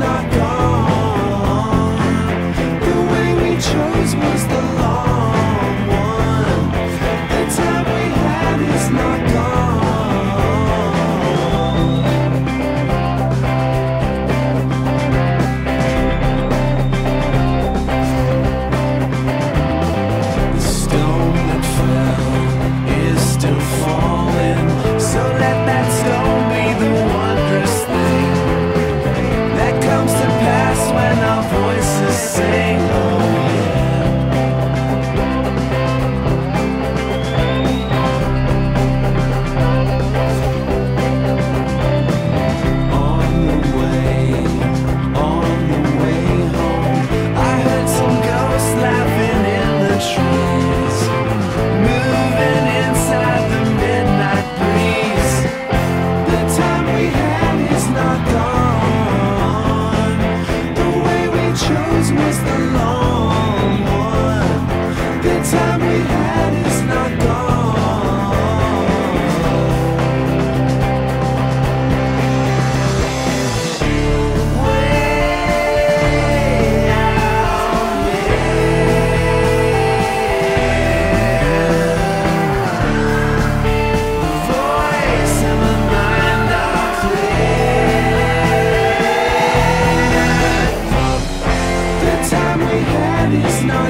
not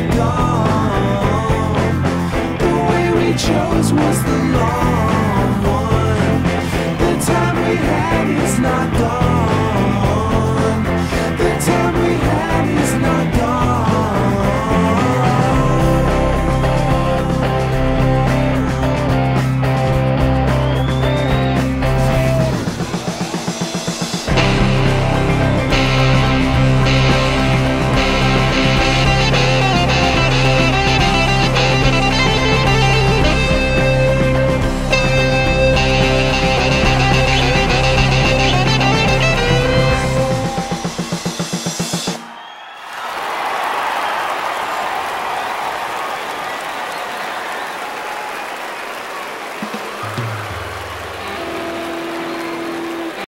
not